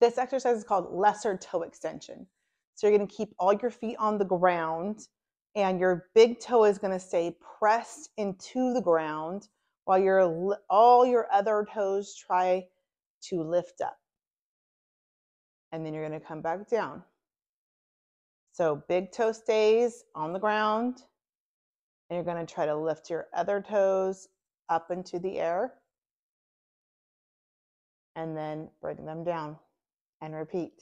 This exercise is called lesser toe extension. So you're going to keep all your feet on the ground and your big toe is going to stay pressed into the ground while your all your other toes try to lift up. And then you're going to come back down. So big toe stays on the ground and you're going to try to lift your other toes up into the air and then bring them down and repeat.